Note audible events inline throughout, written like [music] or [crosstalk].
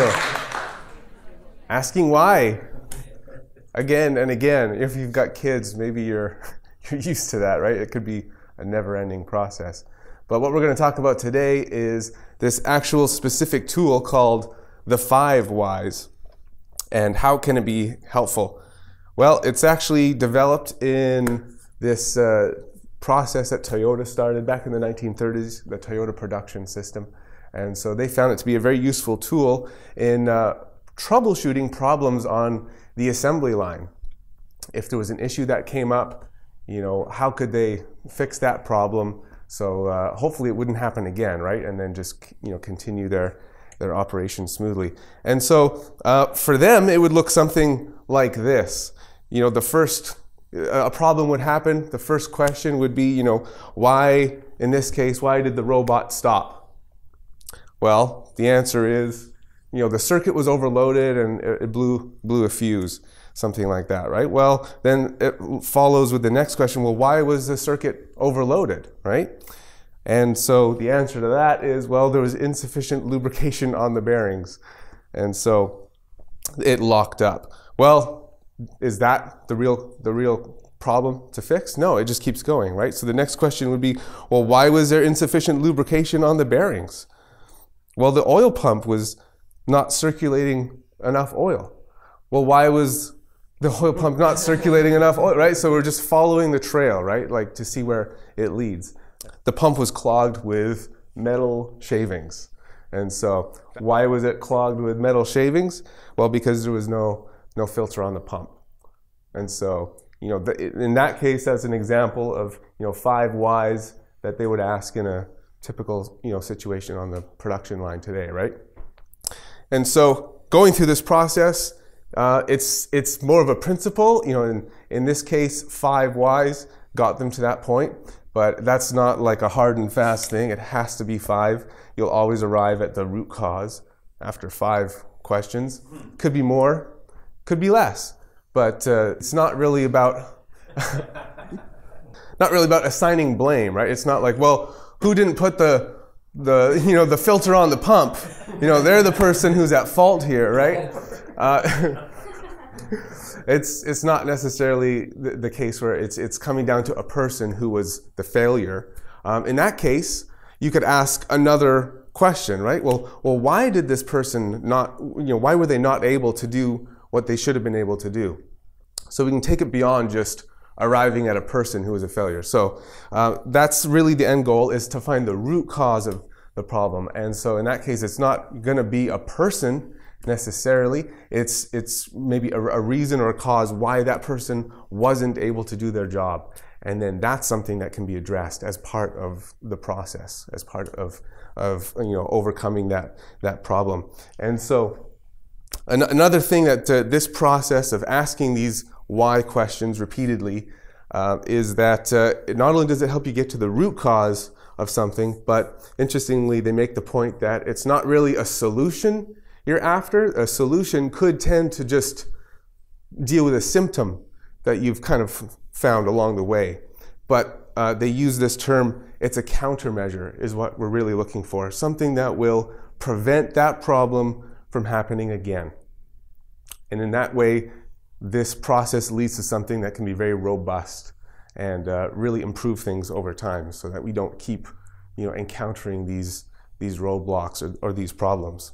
So, asking why again and again. If you've got kids, maybe you're [laughs] you're used to that, right? It could be a never-ending process. But what we're going to talk about today is this actual specific tool called the five whys. And how can it be helpful? Well, it's actually developed in this uh, process that Toyota started back in the 1930s, the Toyota production system. And so they found it to be a very useful tool in uh, troubleshooting problems on the assembly line. If there was an issue that came up, you know, how could they fix that problem? So uh, hopefully it wouldn't happen again, right? And then just you know continue their their operation smoothly. And so uh, for them, it would look something like this. You know, the first a problem would happen. The first question would be, you know, why in this case, why did the robot stop? Well, the answer is, you know, the circuit was overloaded and it blew blew a fuse something like that, right? Well, then it follows with the next question, well, why was the circuit overloaded, right? And so the answer to that is, well, there was insufficient lubrication on the bearings. And so it locked up. Well, is that the real, the real problem to fix? No, it just keeps going, right? So the next question would be, well, why was there insufficient lubrication on the bearings? Well, the oil pump was not circulating enough oil. Well, why was the oil pump not circulating enough oil, right? So we're just following the trail, right? Like to see where it leads. The pump was clogged with metal shavings. And so why was it clogged with metal shavings? Well, because there was no, no filter on the pump. And so, you know, in that case, that's an example of, you know, five whys that they would ask in a typical, you know, situation on the production line today, right? And so going through this process, uh, it's, it's more of a principle. You know, in, in this case, five whys got them to that point, but that's not like a hard and fast thing. It has to be five. You'll always arrive at the root cause after five questions. Could be more, could be less, but uh, it's not really about [laughs] not really about assigning blame, right? It's not like, well, who didn't put the the you know the filter on the pump? You know, they're the person who's at fault here, right? Uh, [laughs] it's it's not necessarily the, the, case where it's it's coming down to a person who was the failure. Um, in that case, you could ask another question, right? Well, well, why did this person not? You know, why were they not able to do what they should have been able to do? So we can take it beyond just arriving at a person who is a failure. So uh, that's really the end goal is to find the root cause of the problem. And so in that case, it's not going to be a person necessarily. It's, it's maybe a, a, reason or a cause why that person wasn't able to do their job. And then that's something that can be addressed as part of the process, as part of, of you know, overcoming that, that problem. And so another thing that uh, this process of asking these why questions repeatedly uh, is that uh, not only does it help you get to the root cause of something, but interestingly, they make the point that it's not really a solution you're after, a solution could tend to just deal with a symptom that you've kind of found along the way. But uh, they use this term, it's a countermeasure, is what we're really looking for. Something that will prevent that problem from happening again. And in that way, this process leads to something that can be very robust and uh, really improve things over time so that we don't keep you know, encountering these, these roadblocks or, or these problems.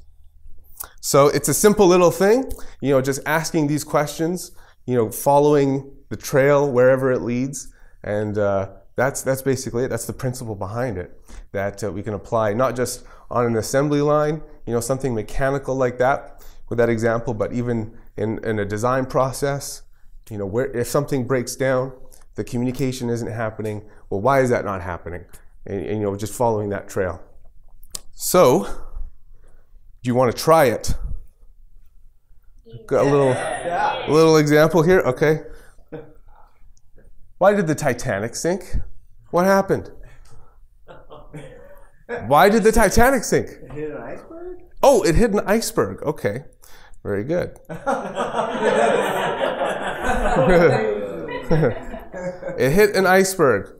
So it's a simple little thing, you know, just asking these questions, you know, following the trail wherever it leads, and uh, that's that's basically it. That's the principle behind it that uh, we can apply not just on an assembly line, you know, something mechanical like that with that example, but even in, in a design process, you know, where if something breaks down, the communication isn't happening. Well, why is that not happening? and, and you know, just following that trail. So do you want to try it? Got a little, yeah. little example here. Okay. Why did the Titanic sink? What happened? [laughs] Why did the Titanic sink? It hit an iceberg? Oh, it hit an iceberg. Okay. Very good. [laughs] it hit an iceberg.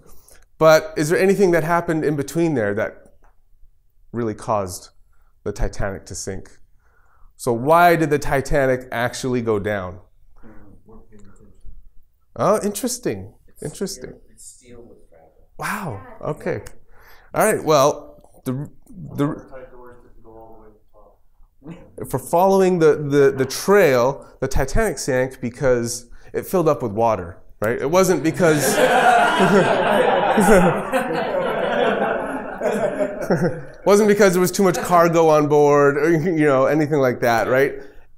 But is there anything that happened in between there that really caused the Titanic to sink? So why did the Titanic actually go down? Oh, interesting. Interesting. Wow. Okay. All right. Well, the the for following the, the, the trail, the Titanic sank because it filled up with water, right? It wasn't because [laughs] wasn't because there was too much cargo on board or you know anything like that, right?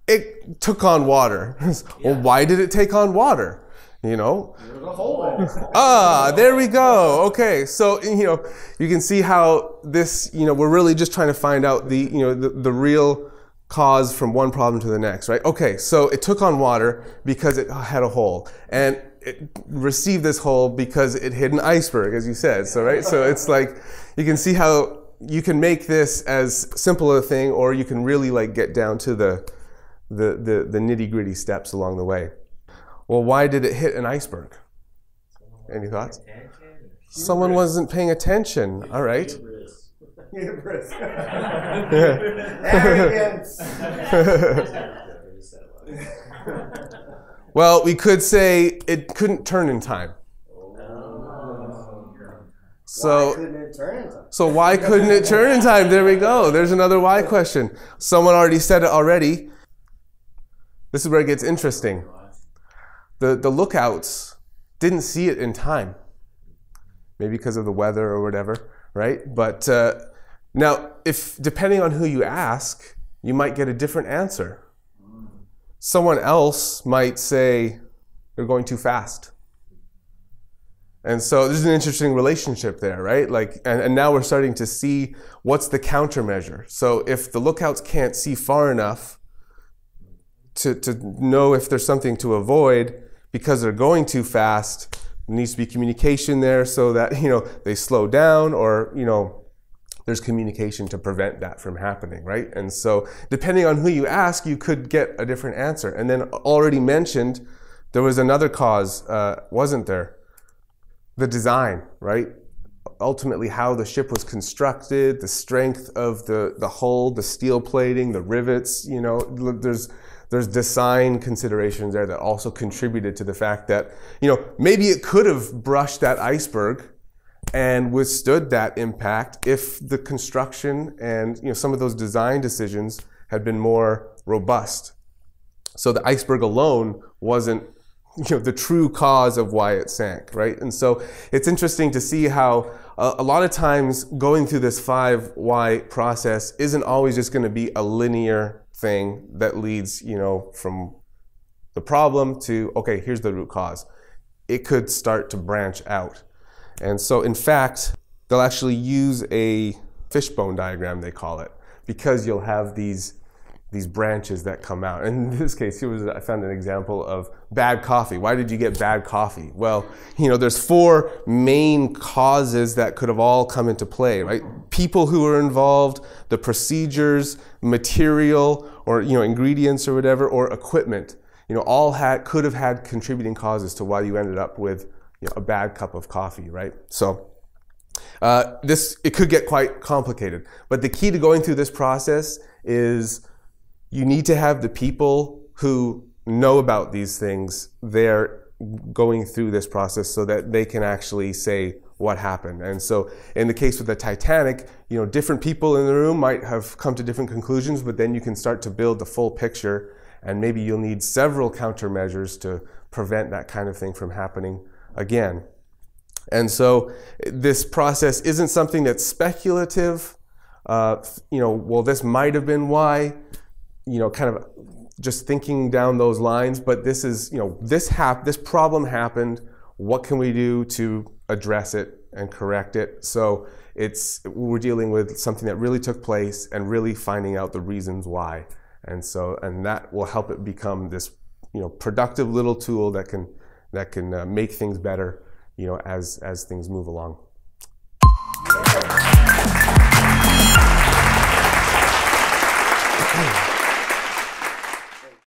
It took on water. [laughs] well, why did it take on water? You know? [laughs] ah, there we go. Okay, so you know, you can see how this, you know, we're really just trying to find out the, you know, the, the real cause from one problem to the next, right? Okay, so it took on water because it had a hole, and it received this hole because it hit an iceberg, as you said. So right, so it's like you can see how you can make this as simple a thing, or you can really like get down to the the the, the nitty gritty steps along the way. Well, why did it hit an iceberg? Any thoughts? Someone wasn't paying attention. All right. [laughs] [laughs] well, we could say it couldn't turn in time. So, so why couldn't it turn in time? There we go. There's another why question. Someone already said it already. This is where it gets interesting the, the lookouts didn't see it in time. Maybe because of the weather or whatever, right? But uh, now, if depending on who you ask, you might get a different answer. Someone else might say, You're going too fast. And so there's an interesting relationship there, right? Like, and, and now we're starting to see what's the countermeasure. So if the lookouts can't see far enough to, to know if there's something to avoid, because they're going too fast, there needs to be communication there so that, [laughs] you know, they slow down or, you know, there's communication to prevent that from happening, right? And so depending on who you ask, you could get a different answer. And then already mentioned, there was another cause, uh, wasn't there? The design, right? Ultimately, how the ship was constructed, the strength of the, the hull, the steel plating, the rivets, you know, there's there's design considerations there that also contributed to the fact that, you know, maybe it could have brushed that iceberg and withstood that impact if the construction and, you know, some of those design decisions had been more robust. So the iceberg alone wasn't you know the true cause of why it sank right and so it's interesting to see how uh, a lot of times going through this five why process isn't always just going to be a linear thing that leads, you know, from the problem to, okay, here's the root cause. It could start to branch out. And so, in fact, they'll actually use a fishbone diagram, they call it, because you'll have these these branches that come out. And in this case, here was I found an example of bad coffee. Why did you get bad coffee? Well, you know, there's four main causes that could have all come into play, right? People who are involved, the procedures, material, or you know, ingredients or whatever, or equipment. You know, all had could have had contributing causes to why you ended up with you know, a bad cup of coffee, right? So. Uh, this it could get quite complicated, but the key to going through this process is you need to have the people who know about these things there going through this process so that they can actually say what happened. And so in the case with the Titanic, you know, different people in the room might have come to different conclusions, but then you can start to build the full picture and maybe you'll need several countermeasures to prevent that kind of thing from happening again. And so this process isn't something that's speculative. Uh, you know, well, this might have been why you know, kind of just thinking down those lines. But this is, you know, this hap- this problem happened. What can we do to address it and correct it? So it's we're dealing with something that really took place and really finding out the reasons why. And so and that will help it become this, you know, productive little tool that can that can uh, make things better, you know, as as things move along. [clears throat]